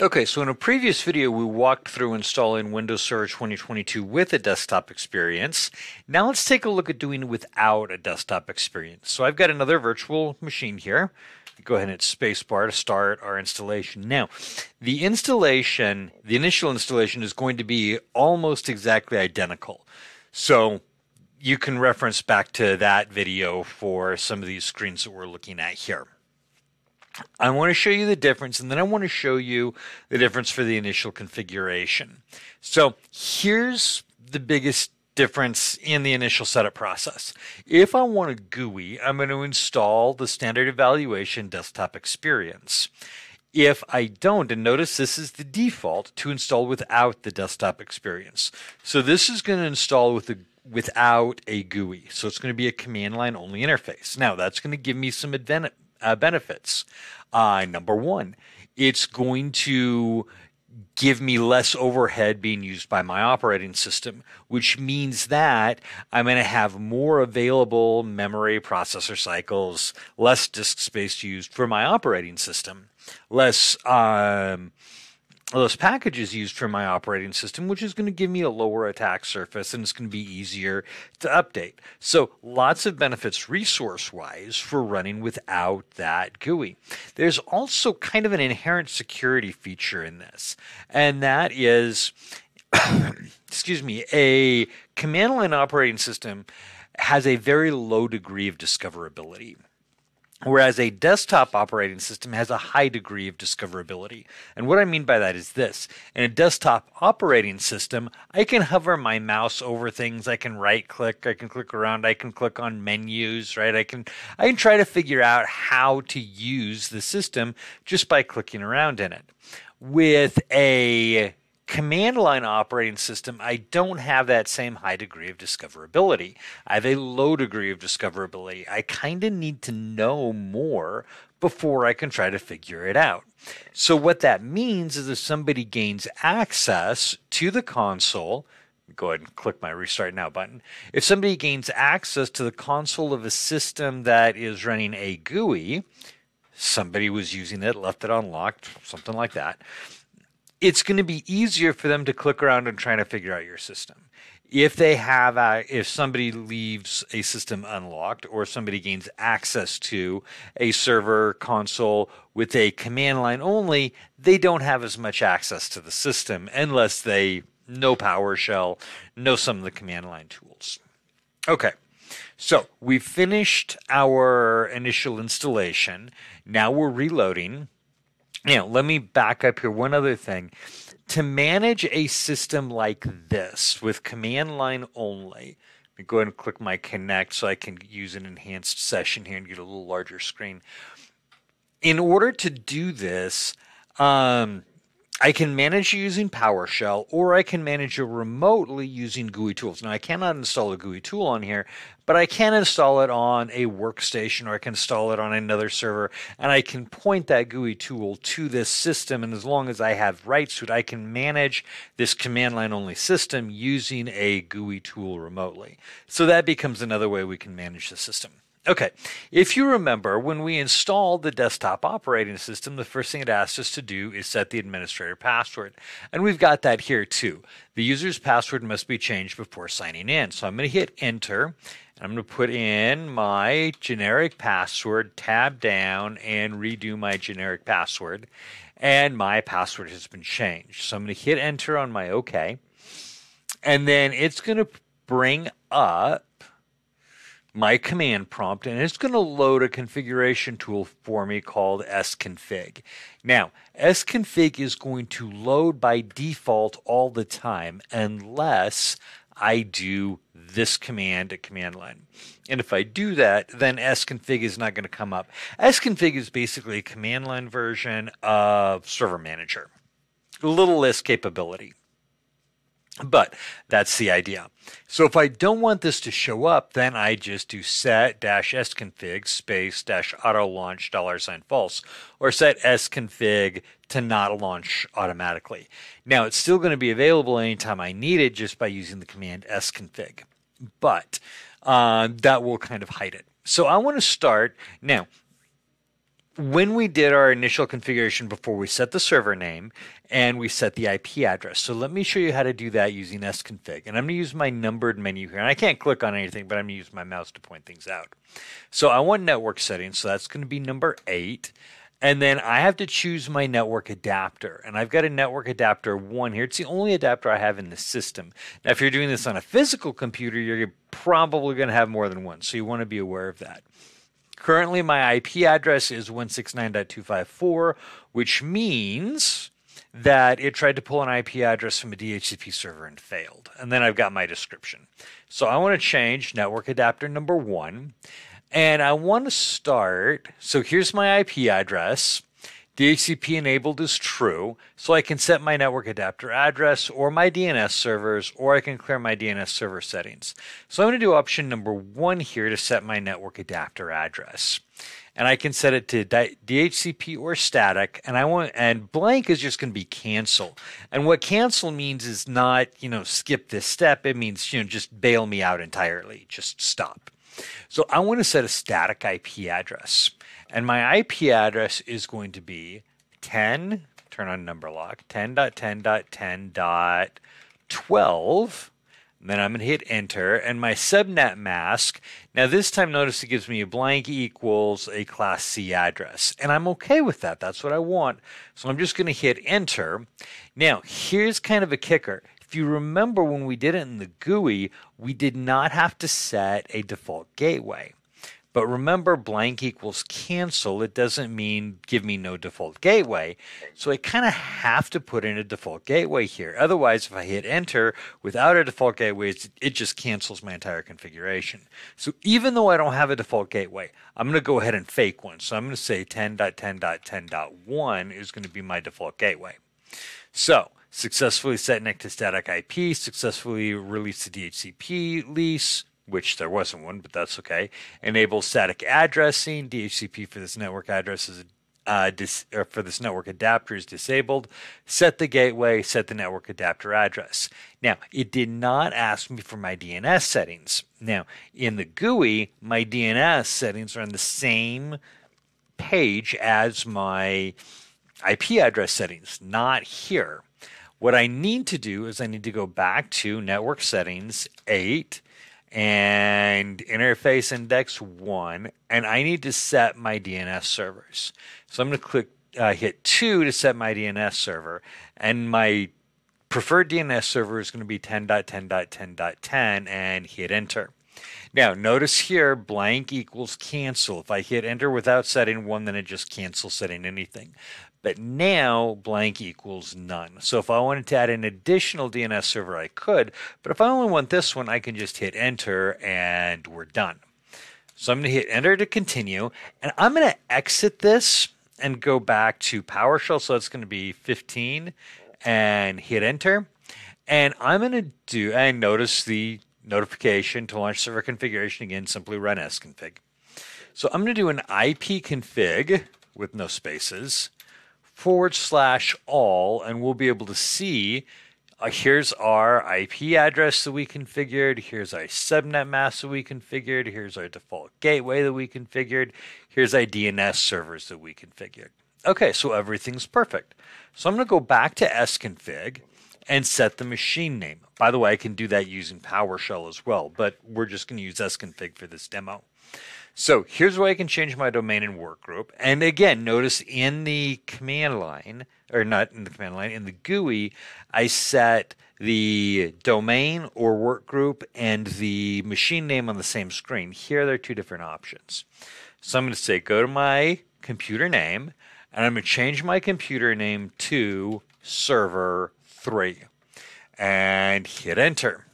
Okay, so in a previous video, we walked through installing Windows Server 2022 with a desktop experience. Now let's take a look at doing it without a desktop experience. So I've got another virtual machine here. Go ahead and hit spacebar to start our installation. Now, the installation, the initial installation is going to be almost exactly identical. So you can reference back to that video for some of these screens that we're looking at here. I want to show you the difference and then I want to show you the difference for the initial configuration. So here's the biggest difference in the initial setup process. If I want a GUI, I'm going to install the standard evaluation desktop experience. If I don't, and notice this is the default to install without the desktop experience. So this is going to install with a without a GUI. So it's going to be a command line only interface. Now that's going to give me some advantage uh, benefits. Uh, number one, it's going to give me less overhead being used by my operating system, which means that I'm going to have more available memory processor cycles, less disk space used for my operating system, less um, those packages used for my operating system, which is going to give me a lower attack surface and it's going to be easier to update. So, lots of benefits resource wise for running without that GUI. There's also kind of an inherent security feature in this, and that is, excuse me, a command line operating system has a very low degree of discoverability. Whereas a desktop operating system has a high degree of discoverability. And what I mean by that is this in a desktop operating system, I can hover my mouse over things, I can right click, I can click around, I can click on menus, right? I can I can try to figure out how to use the system just by clicking around in it. With a command line operating system, I don't have that same high degree of discoverability. I have a low degree of discoverability. I kind of need to know more before I can try to figure it out. So, what that means is if somebody gains access to the console, go ahead and click my restart now button. If somebody gains access to the console of a system that is running a GUI, somebody was using it, left it unlocked, something like that it's going to be easier for them to click around and try to figure out your system. If they have, a, if somebody leaves a system unlocked or somebody gains access to a server console with a command line only, they don't have as much access to the system unless they know PowerShell, know some of the command line tools. Okay. So we finished our initial installation. Now we're reloading. Now, let me back up here. One other thing. To manage a system like this with command line only, let me go ahead and click my connect so I can use an enhanced session here and get a little larger screen. In order to do this, um, I can manage using PowerShell or I can manage it remotely using GUI tools. Now, I cannot install a GUI tool on here, but I can install it on a workstation or I can install it on another server and I can point that GUI tool to this system. And as long as I have rights to it, I can manage this command line only system using a GUI tool remotely. So that becomes another way we can manage the system. Okay, if you remember, when we installed the desktop operating system, the first thing it asked us to do is set the administrator password. And we've got that here too. The user's password must be changed before signing in. So I'm going to hit enter. And I'm going to put in my generic password, tab down, and redo my generic password. And my password has been changed. So I'm going to hit enter on my OK. And then it's going to bring up my command prompt and it's going to load a configuration tool for me called sconfig. Now, sconfig is going to load by default all the time unless I do this command at command line. And if I do that, then sconfig is not going to come up. sconfig is basically a command line version of server manager. A little less capability. But that's the idea. So if I don't want this to show up, then I just do set dash sconfig space dash auto launch dollar sign false or set sconfig to not launch automatically. Now it's still going to be available anytime I need it just by using the command sconfig, but uh, that will kind of hide it. So I want to start now. When we did our initial configuration before we set the server name and we set the IP address. So let me show you how to do that using sconfig. And I'm going to use my numbered menu here. And I can't click on anything, but I'm going to use my mouse to point things out. So I want network settings. So that's going to be number eight. And then I have to choose my network adapter. And I've got a network adapter one here. It's the only adapter I have in the system. Now, if you're doing this on a physical computer, you're probably going to have more than one. So you want to be aware of that. Currently, my IP address is 169.254, which means that it tried to pull an IP address from a DHCP server and failed. And then I've got my description. So I want to change network adapter number one. And I want to start. So here's my IP address. DHCP enabled is true, so I can set my network adapter address or my DNS servers, or I can clear my DNS server settings. So I'm going to do option number one here to set my network adapter address. And I can set it to DHCP or static, and I want and blank is just going to be cancel. And what cancel means is not you know skip this step. It means you know just bail me out entirely, just stop. So I want to set a static IP address. And my IP address is going to be 10, turn on number lock, 10.10.10.12. And then I'm going to hit enter and my subnet mask. Now this time notice it gives me a blank equals a class C address. And I'm okay with that. That's what I want. So I'm just going to hit enter. Now here's kind of a kicker. If you remember when we did it in the GUI, we did not have to set a default gateway. But remember, blank equals cancel. It doesn't mean give me no default gateway. So I kind of have to put in a default gateway here. Otherwise, if I hit enter without a default gateway, it just cancels my entire configuration. So even though I don't have a default gateway, I'm going to go ahead and fake one. So I'm going to say 10.10.10.1 is going to be my default gateway. So successfully set NIC to static IP, successfully release the DHCP lease, which there wasn't one, but that's okay. Enable static addressing. DHCP for this network address is uh, dis, for this network adapter is disabled. Set the gateway, set the network adapter address. Now, it did not ask me for my DNS settings. Now, in the GUI, my DNS settings are on the same page as my IP address settings, not here. What I need to do is I need to go back to network settings 8 and interface index 1 and I need to set my DNS servers. So I'm going to click uh, hit 2 to set my DNS server and my preferred DNS server is going to be 10.10.10.10 and hit enter. Now notice here blank equals cancel. If I hit enter without setting one then it just cancels setting anything. But now blank equals none. So if I wanted to add an additional DNS server, I could. But if I only want this one, I can just hit enter and we're done. So I'm going to hit enter to continue. And I'm going to exit this and go back to PowerShell. So it's going to be 15 and hit enter. And I'm going to do, and notice the notification to launch server configuration again, simply run sconfig. So I'm going to do an IP config with no spaces forward slash all, and we'll be able to see uh, here's our IP address that we configured, here's our subnet mask that we configured, here's our default gateway that we configured, here's our DNS servers that we configured. Okay, so everything's perfect. So I'm going to go back to sconfig and set the machine name. By the way, I can do that using PowerShell as well, but we're just going to use sconfig for this demo. So here's where I can change my domain and workgroup. And again, notice in the command line, or not in the command line, in the GUI, I set the domain or workgroup and the machine name on the same screen. Here, there are two different options. So I'm going to say go to my computer name, and I'm going to change my computer name to server 3 and hit enter.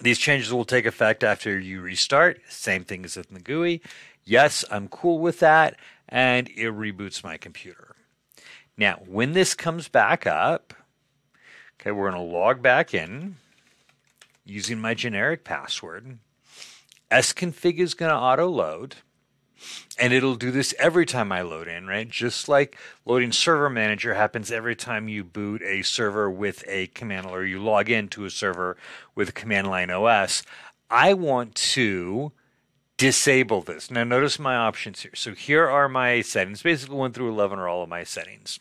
These changes will take effect after you restart. Same thing as with the GUI. Yes, I'm cool with that. And it reboots my computer. Now, when this comes back up, okay, we're going to log back in using my generic password. sconfig is going to auto load. And it'll do this every time I load in, right? Just like loading Server Manager happens every time you boot a server with a command line or you log into a server with a command line OS. I want to disable this. Now notice my options here. So here are my settings. Basically 1 through 11 are all of my settings.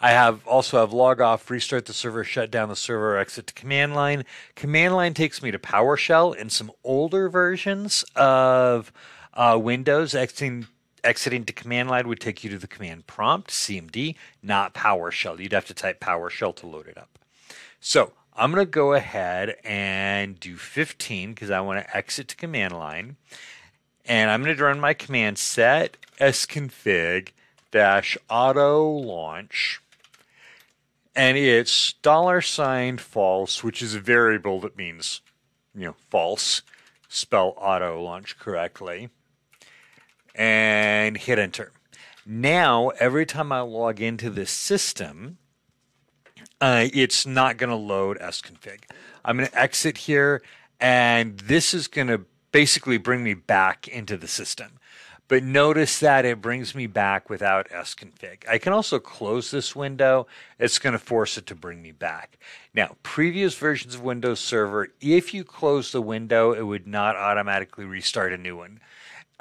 I have also have log off, restart the server, shut down the server, exit to command line. Command line takes me to PowerShell and some older versions of uh, Windows. Exiting exiting to command line would take you to the command prompt, CMD, not PowerShell. You'd have to type PowerShell to load it up. So I'm going to go ahead and do 15 because I want to exit to command line. And I'm going to run my command set sconfig dash auto launch. And it's dollar sign false, which is a variable that means, you know, false. Spell auto launch correctly. And hit enter. Now, every time I log into this system, uh, it's not going to load sconfig. I'm going to exit here, and this is going to basically bring me back into the system. But notice that it brings me back without sconfig. I can also close this window. It's going to force it to bring me back. Now, previous versions of Windows Server, if you close the window, it would not automatically restart a new one.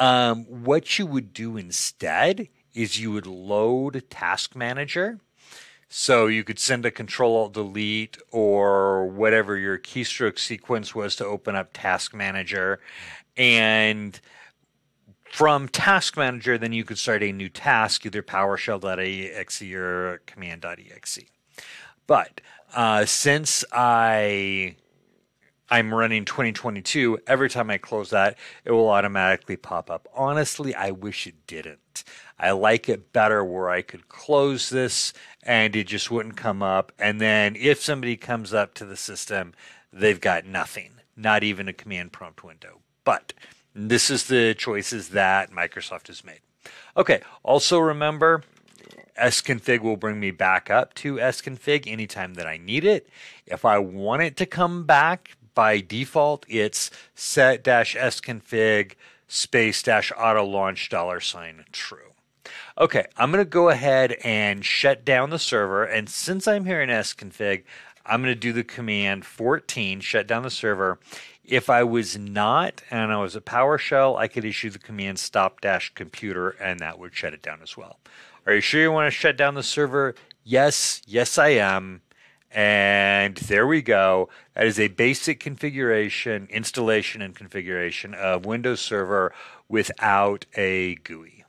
Um, what you would do instead is you would load Task Manager so you could send a control alt delete or whatever your keystroke sequence was to open up Task Manager. And from Task Manager, then you could start a new task, either PowerShell.exe or Command.exe. But uh, since I I'm running 2022, every time I close that, it will automatically pop up. Honestly, I wish it didn't. I like it better where I could close this and it just wouldn't come up. And then if somebody comes up to the system, they've got nothing, not even a command prompt window. But this is the choices that Microsoft has made. Okay, also remember sconfig will bring me back up to sconfig anytime that I need it. If I want it to come back by default, it's set dash sconfig space dash auto launch dollar sign true. Okay, I'm going to go ahead and shut down the server. And since I'm here in sconfig, I'm going to do the command 14, shut down the server. If I was not, and I was a PowerShell, I could issue the command stop dash computer, and that would shut it down as well. Are you sure you want to shut down the server? Yes, yes, I am. And there we go. That is a basic configuration, installation, and configuration of Windows Server without a GUI.